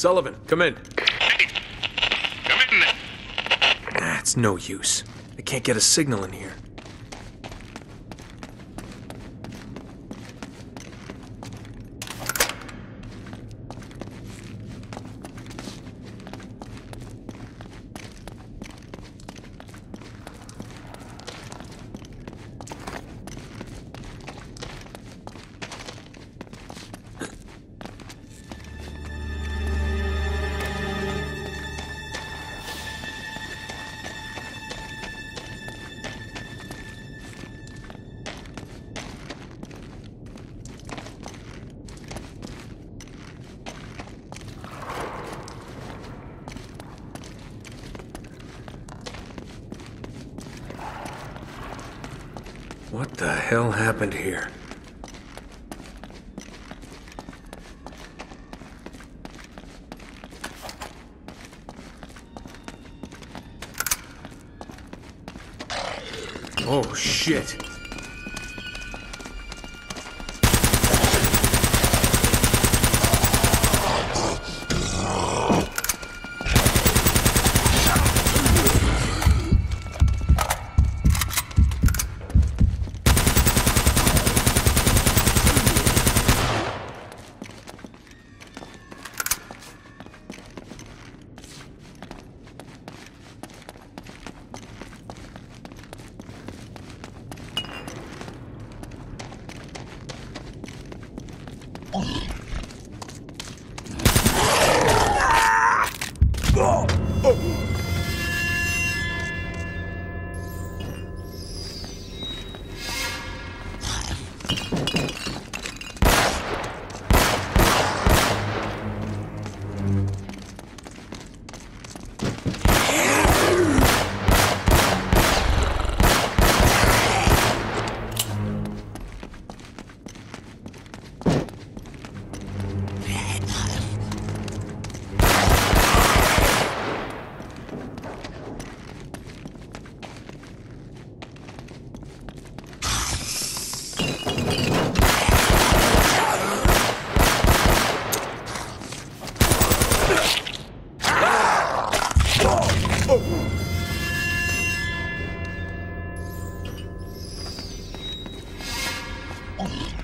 Sullivan, come in. Come in. Ah, it's no use. I can't get a signal in here. What the hell happened here? Oh, shit. Oh. Right.